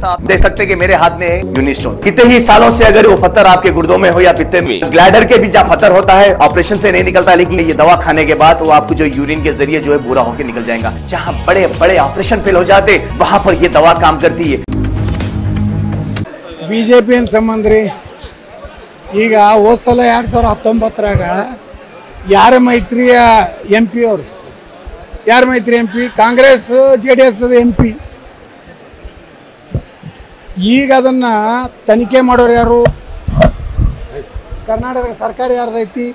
जैसा आप देख सकते हैं कि मेरे हाथ में है यूनिस्टोन कितने ही सालों से अगर वो पत्थर आपके गुर्दों में हो या पित्ते में ग्लैडर के भी जहाँ पत्थर होता है ऑपरेशन से नहीं निकलता लेकिन ये दवा खाने के बाद वो आपको जो यूरिन के जरिए जो है बुरा होकर निकल जाएगा जहाँ बड़े बड़े ऑपरेशन फेल हो जाते वहां पर ये दवा काम करती है ಬಿ ಜೆ ಪಿ ಏನು ಸಂಬಂಧ ರೀ ಈಗ ಹೋದ ಸಲ ಎರಡು ಸಾವಿರ ಹತ್ತೊಂಬತ್ತರಾಗ ಯಾರ ಮೈತ್ರಿಯ ಎಂ ಪಿ ಅವರು ಯಾರ ಮೈತ್ರಿ M P Congress J D S M P ಈಗ ಅದನ್ನ ತನಿಖೆ ಮಾಡೋರು ಯಾರು? ಕರ್ನಾಟಕದ ಸರ್ಕಾರ ಯಾರ್ದೈತಿ?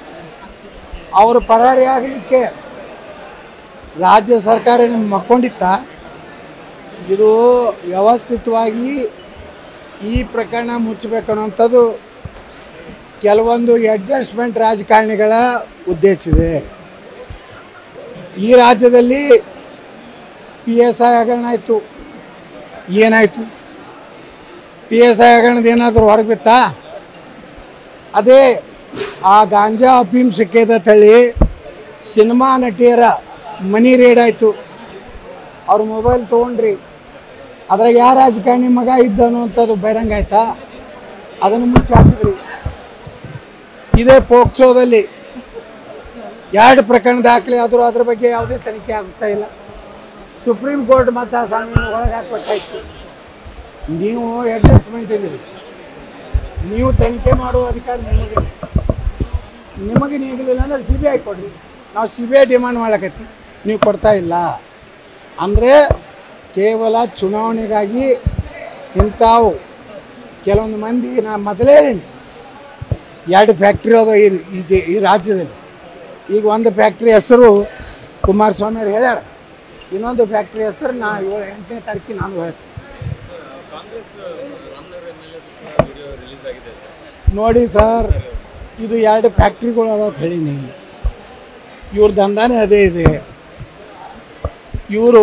ಅವರು ಪರಾರಿ ಆಗಲಿಕ್ಕೆ ರಾಜ್ಯ ಸರ್ಕಾರ ಮಕ್ಕೊಂಡಿತ್ತ? ಇದು ವ್ಯವಸ್ಥಿತವಾಗಿ ಈ ಪ್ರಕರಣ ಮುಚ್ಚಬೇಕು ಅನ್ನೋಂಥದ್ದು ಕೆಲವೊಂದು ಅಡ್ಜಸ್ಟ್ಮೆಂಟ್ ರಾಜಕಾರಣಿಗಳ ಉದ್ದೇಶ ಇದೆ. ಈ ರಾಜ್ಯದಲ್ಲಿ ಪಿ ಎಸ್ ಐ ಹಗರಣ ಆಯಿತು. ಏನಾಯಿತು? ಪಿ ಎಸ್ ಐ ಹಗರಣದ ಏನಾದರೂ ಹೊರಗೆ ಬಿತ್ತಾ? ಅದೇ, ಆ ಗಾಂಜಾ ಅಫೀಮ್ ಸಿಕ್ಕಿದ ತಳಿ ಸಿನಿಮಾ ನಟಿಯರ ಮನಿ ರೇಡ್ ಆಯಿತು. ಅವ್ರ ಮೊಬೈಲ್ ತೊಗೊಂಡ್ರಿ. ಅದ್ರಾಗ ಯಾವ ರಾಜಕಾರಣಿ ಮಗ ಇದ್ದ ಅನ್ನುವಂಥದ್ದು ಬಹಿರಂಗ ಆಯ್ತಾ? ಅದನ್ನು ಮುಚ್ಚಿ ಹಾಕಿದ್ರಿ. ಇದೇ ಪೋಕ್ಸೋದಲ್ಲಿ ಎರಡು ಪ್ರಕರಣ ದಾಖಲೆ ಆದರೂ ಅದ್ರ ಬಗ್ಗೆ ಯಾವುದೇ ತನಿಖೆ ಆಗ್ತಾ ಇಲ್ಲ. ಸುಪ್ರೀಂ ಕೋರ್ಟ್ ಮತ್ತು ಆ ಒಳಗೆ ಹಾಕ್ಬೇಕಾಯ್ತು. ನೀವು ಅಡ್ಜಸ್ಟ್ಮೆಂಟ್ ಇದ್ದೀರಿ. ನೀವು ತನಿಖೆ ಮಾಡುವ ಅಧಿಕಾರ ನಿಮಗೆ ನಿಮಗೆ ನೀಗಲಿಲ್ಲ ಅಂದ್ರೆ ಸಿ ಬಿ ಐ ಕೊಡ್ರಿ ನಾವು ಸಿ ಬಿ ಐ ಡಿಮಾಂಡ್ ಮಾಡಕತ್ತಿ. ನೀವು ಕೊಡ್ತಾ ಇಲ್ಲ. ಅಂದರೆ ಕೇವಲ ಚುನಾವಣೆಗಾಗಿ ಇಂಥವು ಕೆಲವೊಂದು ಮಂದಿ ನಾ ಮೊದಲೇ ಹೇಳೀನಿ. ಎರಡು ಫ್ಯಾಕ್ಟ್ರಿ ಅದ ಈ- ಈ ರಾಜ್ಯದಲ್ಲಿ. ಈಗ ಒಂದು ಫ್ಯಾಕ್ಟ್ರಿ ಹೆಸರು ಕುಮಾರಸ್ವಾಮಿಯವ್ರು ಹೇಳ್ಯಾರ. ಇನ್ನೊಂದು ಫ್ಯಾಕ್ಟ್ರಿ ಹೆಸರು ನಾ ಏಳು ಎಂಟನೇ ತಾರೀಕಿಗೆ ನಾನು ಹೇಳ್ತೀನಿ. ನೋಡಿ ಸರ್, ಇದು ಎರಡು ಫ್ಯಾಕ್ಟ್ರಿಗಳು ಅದಾವ ಅಂತ ಇವ್ರ ದಂಧಾನೇ ಅದೇ ಇದೆ. ಇವರು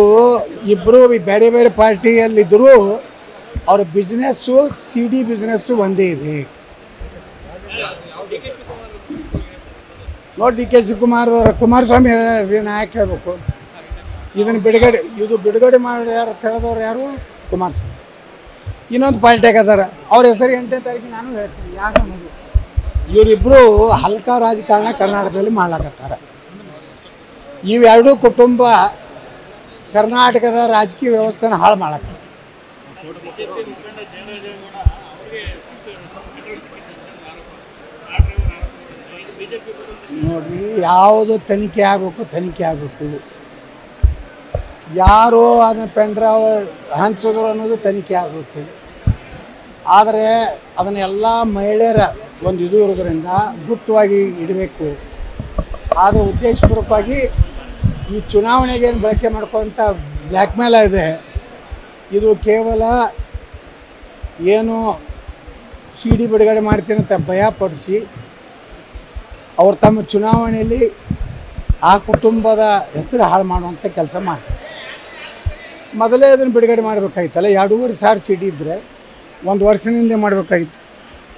ಇಬ್ಬರು ಬೇರೆ ಬೇರೆ ಪಾರ್ಟಿಯಲ್ಲಿದ್ದರೂ ಅವ್ರ ಬಿಸ್ನೆಸ್ಸು ಸಿ ಡಿ ಬಿಸ್ನೆಸ್ಸು ಒಂದೇ ಇದೆ. ನೋಡಿ ಡಿ ಕೆ ಶಿವಕುಮಾರ್ ಕುಮಾರಸ್ವಾಮಿ ನಾಯಕ ಯಾಕೆ ಹೇಳ್ಬೇಕು. ಇದನ್ನು ಬಿಡುಗಡೆ, ಇದು ಬಿಡುಗಡೆ ಮಾಡಿ ಯಾರು ತಿಳಿದವ್ರು ಯಾರು? ಕುಮಾರಸ್ವಾಮಿ. ಇನ್ನೊಂದು ಪಾರ್ಟಿಯಾಗ ಅದಾರ. ಅವ್ರ ಹೆಸರು ಎಂಟನೇ ತಾರೀಕು ನಾನು ಹೇಳ್ತೀನಿ ಯಾಕೆ ಇವರಿಬ್ಬರು ಹಲ್ಕ ರಾಜಕಾರಣ ಕರ್ನಾಟಕದಲ್ಲಿ ಮಾಡ್ಲಾಕತ್ತಾರ. ಇವೆರಡೂ ಕುಟುಂಬ ಕರ್ನಾಟಕದ ರಾಜಕೀಯ ವ್ಯವಸ್ಥೆನ ಹಾಳು ಮಾಡಕ್ಕೆ ನೋಡ್ರಿ ಯಾವುದು ತನಿಖೆ ಆಗಬೇಕು ತನಿಖೆ ಆಗಬೇಕು. ಯಾರು ಅದನ್ನ ಪೆಂಡ್ರಾವ್ ಹಂಚಿದ್ರು ಅನ್ನೋದು ತನಿಖೆ ಆಗಬೇಕು ಆದರೆ ಅದನ್ನೆಲ್ಲ ಮಹಿಳೆಯರ ಒಂದು ಇದು ಇರೋದ್ರಿಂದ ಗುಪ್ತವಾಗಿ ಇಡಬೇಕು. ಆದರೆ ಉದ್ದೇಶಪೂರ್ವಕವಾಗಿ ಈ ಚುನಾವಣೆಗೆ ಏನು ಬಳಕೆ ಬ್ಲ್ಯಾಕ್ ಮೇಲ ಇದೆ ಇದು ಕೇವಲ ಏನು ಸಿ ಡಿ ಬಿಡುಗಡೆ ಮಾಡ್ತೀನಿ ಅಂತ ಭಯಪಡಿಸಿ ಅವ್ರು ತಮ್ಮ ಚುನಾವಣೆಯಲ್ಲಿ ಆ ಕುಟುಂಬದ ಹೆಸರು ಹಾಳು ಮಾಡುವಂಥ ಕೆಲಸ ಮಾಡ್ತಾರೆ. ಮೊದಲೇ ಅದನ್ನು ಬಿಡುಗಡೆ ಮಾಡಬೇಕಾಗಿತ್ತಲ್ಲ ಎರಡೂವರೆ ಸಾವಿರ ಚೀಟಿ ಇದ್ದರೆ ಒಂದು ವರ್ಷದಿಂದ ಮಾಡಬೇಕಾಗಿತ್ತು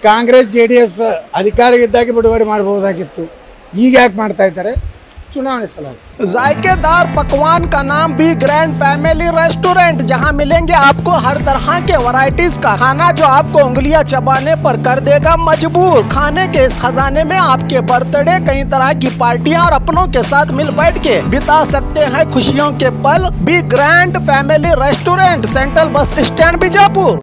ಕಾಂಗ್ರೆಸ್, ಜೆ ಡಿ ಎಸ್ ಅಧಿಕಾರ ಬಿಡುಗಡೆ ಮಾಡ್ಬೋದಾಗಿತ್ತು ಈಗ ಯಾಕೆ ಮಾಡ್ತಾ चुनाने सलाद जायकेदार पकवान का नाम भी ग्रैंड फैमिली रेस्टोरेंट जहाँ मिलेंगे आपको हर तरह के वैरायटीज का खाना जो आपको उंगलियाँ चबाने पर कर देगा मजबूर। खाने के इस खजाने में आपके बर्थडे, कई तरह की पार्टियाँ और अपनों के साथ मिल बैठ के बिता सकते हैं खुशियों के पल। भी grand family restaurant central bus stand Bijapur